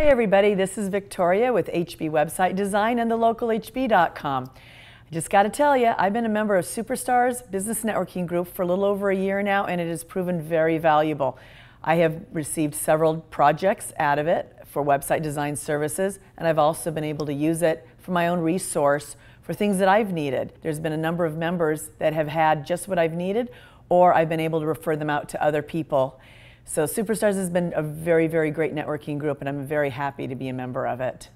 Hi everybody, this is Victoria with HB Website Design and thelocalhb.com. I just got to tell you, I've been a member of Superstarz Business Networking Group for a little over a year now and it has proven very valuable. I have received several projects out of it for website design services and I've also been able to use it for my own resource for things that I've needed. There's been a number of members that have had just what I've needed or I've been able to refer them out to other people. So Superstarz has been a very, very great networking group, and I'm very happy to be a member of it.